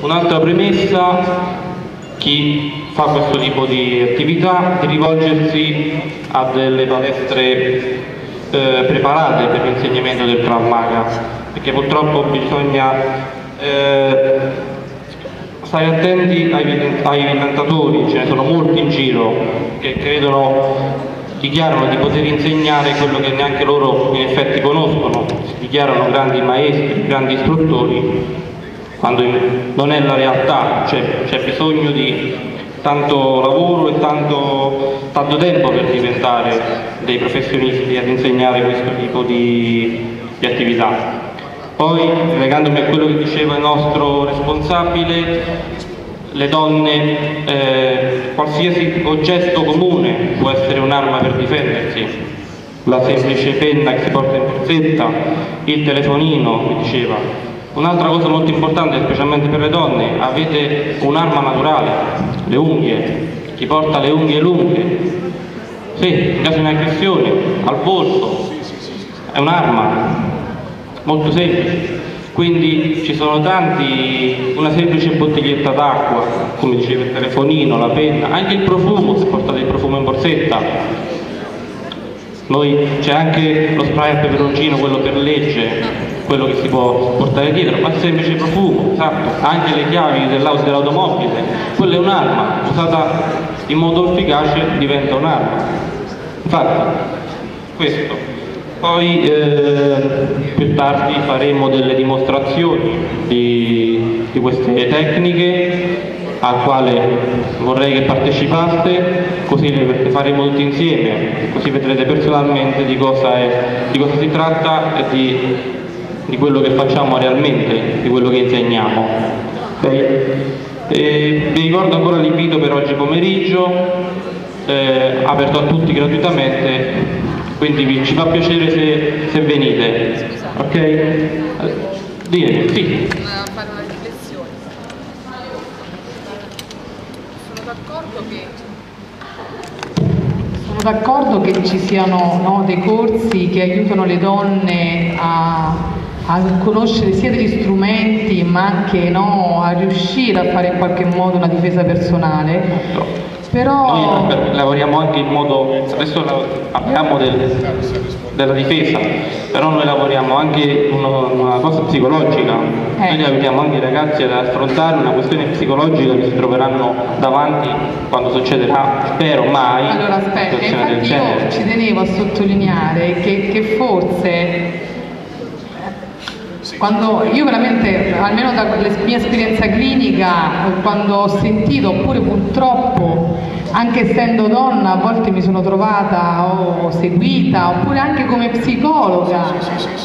Un'altra premessa, chi fa questo tipo di attività, rivolgersi a delle palestre eh, preparate per l'insegnamento del Krav Maga, perché purtroppo bisogna eh, stare attenti ai, ai ce ne sono molti in giro che credono dichiarano di poter insegnare quello che neanche loro in effetti conoscono, si dichiarano grandi maestri, grandi istruttori, quando non è la realtà, c'è bisogno di tanto lavoro e tanto, tanto, tempo per diventare dei professionisti ad insegnare questo tipo di, di attività. Poi, legandomi a quello che diceva il nostro responsabile, le donne, eh, qualsiasi oggetto comune può essere un'arma per difendersi, la semplice penna che si porta in borsetta, il telefonino, mi diceva. Un'altra cosa molto importante, specialmente per le donne, avete un'arma naturale, le unghie, chi porta le unghie lunghe, sì, in caso di un'aggressione, al polso, è un'arma molto semplice. Quindi ci sono tanti, una semplice bottiglietta d'acqua, come diceva il telefonino, la penna, anche il profumo, se portate il profumo in borsetta. c'è anche lo spray a peperoncino, quello per legge, quello che si può portare dietro, ma il semplice profumo, esatto, anche le chiavi dell'auto dell'automobile, quella è un'arma, usata in modo efficace diventa un'arma. Infatti, questo poi eh, più tardi faremo delle dimostrazioni di, di queste tecniche al quale vorrei che partecipaste, così le faremo tutti insieme, così vedrete personalmente di cosa, è, di cosa si tratta e di, di, quello che facciamo realmente, di quello che insegniamo. Okay? vi ricordo ancora l'invito per oggi pomeriggio, eh, aperto a tutti gratuitamente quindi ci fa piacere se, se venite. Ok? Dire, sì. fare una riflessione. Sono d'accordo che sono d'accordo che ci siano no, dei corsi che aiutano le donne a, a, conoscere sia degli strumenti ma anche no, a riuscire a fare in qualche modo una difesa personale. Però... Noi lavoriamo anche in modo, adesso abbiamo del, della difesa, però noi lavoriamo anche una, una cosa psicologica, eh. noi aiutiamo anche i ragazzi ad affrontare una questione psicologica che si troveranno davanti quando succederà, spero mai, allora, aspetta, infatti. Io ci tenevo a sottolineare che, che forse quando io veramente, almeno dalla mia esperienza clinica, quando ho sentito, oppure purtroppo, anche essendo donna, a volte mi sono trovata o seguita, oppure anche come psicologa,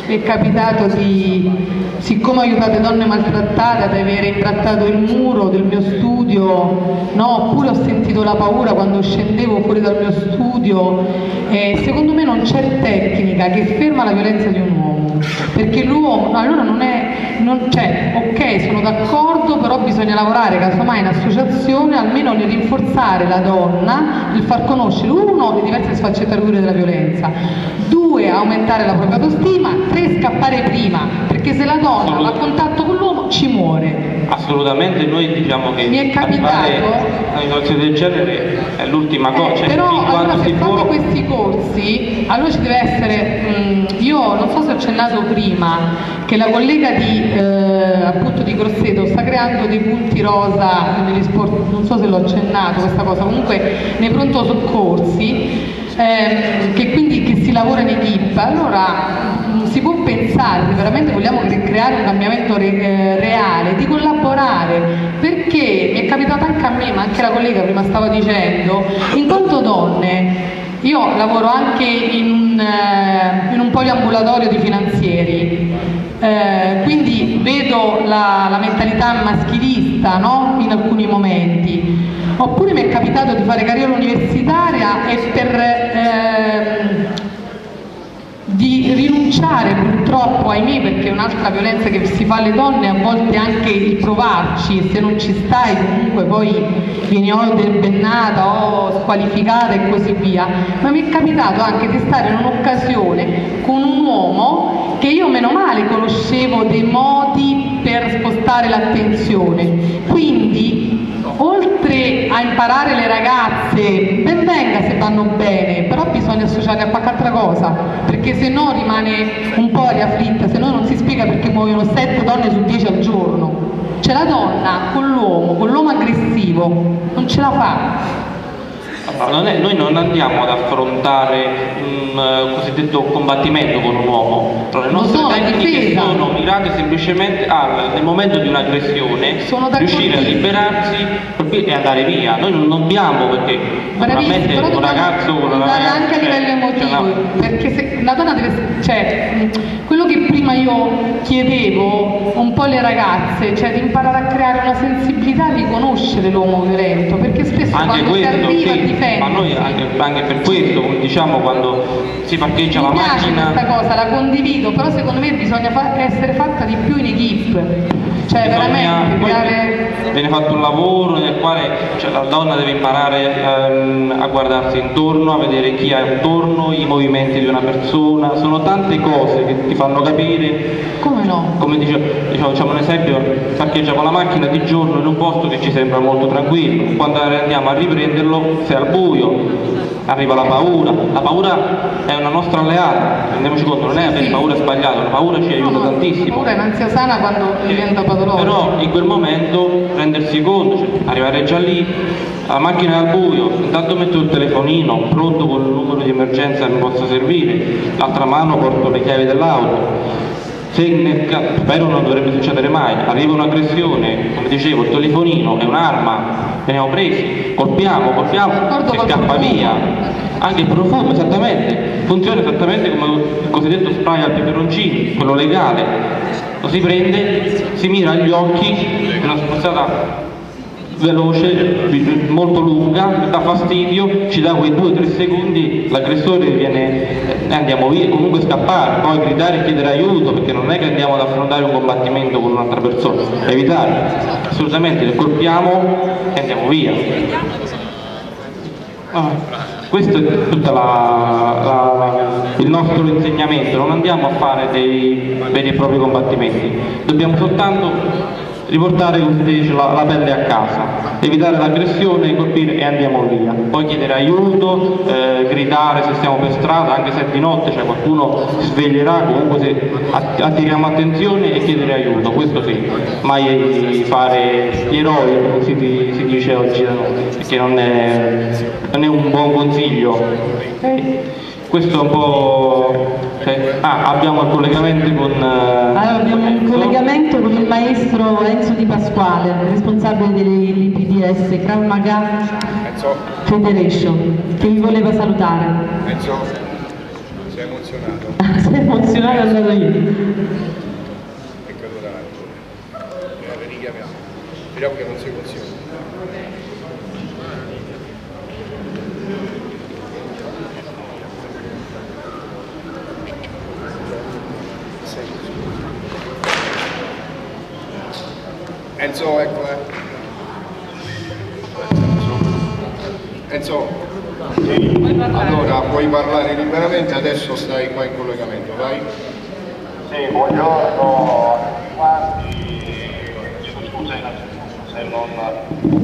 mi è capitato di, siccome ho aiutato donne maltrattate ad avere imbrattato il muro del mio studio, no? oppure ho sentito la paura quando scendevo fuori dal mio studio, eh, secondo me non c'è tecnica che ferma la violenza di un uomo perché l'uomo allora non è non, cioè ok sono d'accordo però bisogna lavorare casomai in associazione almeno nel rinforzare la donna nel far conoscere uno le diverse sfaccettature della violenza. Due aumentare la propria autostima. Tre scappare prima perché se la donna va a contatto con l'uomo ci muore. Assolutamente noi diciamo che mi è capitato una situazione del genere è l'ultima eh, cosa eh, però allora se può... fate questi corsi allora ci deve essere mh, io non so se ho accennato prima che la collega di, eh, appunto di Grosseto sta creando dei punti rosa negli sport non so se l'ho accennato questa cosa comunque nei pronto soccorsi eh, che quindi che si lavora in equip allora si può pensare, se veramente vogliamo creare un cambiamento re, eh, reale, di collaborare, perché mi è capitato anche a me, ma anche la collega prima stava dicendo, in quanto donne, io lavoro anche in eh, in un poliambulatorio di finanzieri, eh, quindi vedo la, la mentalità maschilista no? in alcuni momenti. Oppure mi è capitato di fare carriera universitaria e per eh, di rinunciare purtroppo, ahimè, perché un'altra violenza che si fa alle donne, a volte anche il provarci, se non ci stai comunque poi vieni o debennata o squalificata e così via, ma mi è capitato anche di stare in un'occasione con un uomo che io meno male conoscevo dei modi per spostare l'attenzione. Quindi, a imparare le ragazze, ben venga se vanno bene, però bisogna associarle a qualche altra cosa, perché se no rimane un po' riafflitta, se no non si spiega perché muoiono 7 donne su 10 al giorno. Cioè la donna con l'uomo, con l'uomo aggressivo, non ce la fa. Non è, noi non andiamo ad affrontare un uh, cosiddetto combattimento con un uomo, le nostre so, tecniche sono mirate semplicemente al, nel momento di un'aggressione, riuscire a liberarsi e andare via. Noi non dobbiamo perché naturalmente un ragazzo con una ragazza... anche a livello emotivo, una... perché se la donna deve... cioè quello che prima io chiedevo un po' alle ragazze, cioè di imparare a creare una sensibilità a riconoscere l'uomo violento, perché spesso anche quando questo, si arriva sì ma noi anche, anche, per questo, diciamo quando si parcheggia Mi la macchina... questa cosa, la condivido, però secondo me bisogna fa essere fatta di più in equipe. Cioè bisogna, veramente creare... Viene fatto un lavoro nel quale cioè, la donna deve imparare ehm, a guardarsi intorno, a vedere chi ha intorno, i movimenti di una persona, sono tante cose che ti fanno capire. Come no? Come dice, diciamo, facciamo un esempio, parcheggiamo la macchina di giorno in un posto che ci sembra molto tranquillo, quando andiamo a riprenderlo, se al buio, arriva la paura, la paura è una nostra alleata, rendiamoci conto, non è avere paura sbagliata, la paura ci aiuta tantissimo. La paura è un'ansia sana quando diventa patologica. Però in quel momento rendersi conto, cioè, arrivare già lì, la macchina è al buio, intanto metto il telefonino, pronto con il numero di emergenza che mi possa servire, l'altra mano porto le chiavi dell'auto. Se nel spero non dovrebbe succedere mai, arriva un'aggressione, come dicevo, il telefonino è un'arma, veniamo presi, colpiamo, colpiamo, si scappa via. Anche il profumo, esattamente, funziona esattamente come il cosiddetto spray al peperoncino, quello legale. Lo si prende, si mira agli occhi, una spostata veloce, molto lunga, dà fastidio, ci dà quei 2-3 secondi, l'aggressore viene, eh, andiamo via, comunque scappare, poi gridare e chiedere aiuto, perché non è che andiamo ad affrontare un combattimento con un'altra persona, evitare, assolutamente, le colpiamo e andiamo via. Ah, questo è tutto il nostro insegnamento, non andiamo a fare dei veri e propri combattimenti, dobbiamo soltanto riportare come dice la, la pelle a casa, evitare l'aggressione, colpire e andiamo via. Poi chiedere aiuto, eh, gridare se siamo per strada, anche se è di notte, cioè qualcuno sveglierà, comunque se attiriamo attenzione e chiedere aiuto, questo sì, mai fare gli eroi come si, si dice oggi da noi, perché non è, non è un buon consiglio. Okay? Questo è un po'... Cioè, ah, abbiamo il collegamento con... Uh, allora, abbiamo un collegamento con il maestro Enzo Di Pasquale, responsabile dell'IPDS Krav Maga Federation, che vi voleva salutare. Enzo, sei emozionato? sei emozionato, è andato io. Ecco allora, eh, richiamiamo. Speriamo che non si emozioni. Enzo, ecco eh. Enzo, allora puoi parlare liberamente, adesso stai qua in collegamento, vai. Sì, buongiorno a tutti quanti, chiedo scusa se non ho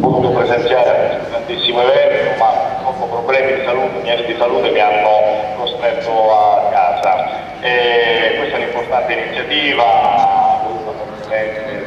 potuto presenziare a questo grandissimo evento, ma purtroppo problemi di salute, miei di salute mi hanno costretto a casa. E questa è un'importante iniziativa,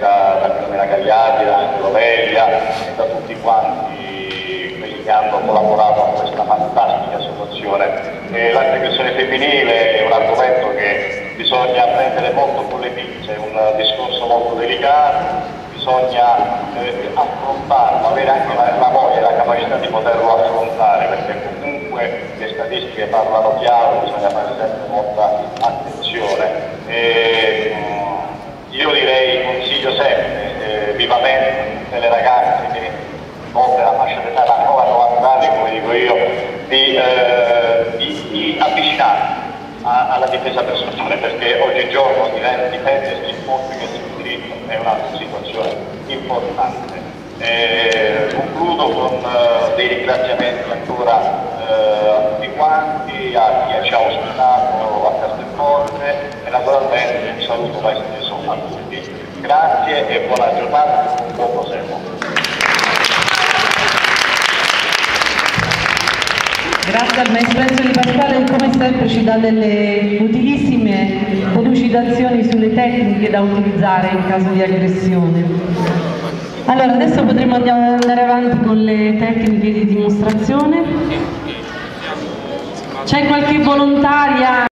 da, da Filomena Gagliardi, da Angelo Veglia e da tutti quanti quelli che hanno collaborato a questa fantastica associazione. L'aggressione femminile è un argomento che bisogna prendere molto con le pinze, è un discorso molto delicato, bisogna eh, affrontarlo, avere anche la, la voglia e la capacità di poterlo affrontare, perché comunque le statistiche parlano chiaro, bisogna fare sempre molta attenzione. E, io direi, consiglio sempre, eh, vivamente tutte le ragazze che oltre la fascia d'età da 9 a 90 anni, come dico io, di, eh, di, di avvicinarsi alla difesa personale perché oggigiorno dipende dall'importo che si utilizza, è una situazione importante. Eh, concludo con eh, dei ringraziamenti ancora eh, a tutti quanti, a chi ci ha ospitato a Castelforte e naturalmente un saluto mai stesso a tutti. Grazie e buona giornata buon proseguo. Grazie al maestro Enzo Di Pasquale che come sempre ci dà delle utilissime elucidazioni sulle tecniche da utilizzare in caso di aggressione. Allora, adesso potremo andare avanti con le tecniche di dimostrazione. C'è qualche volontaria?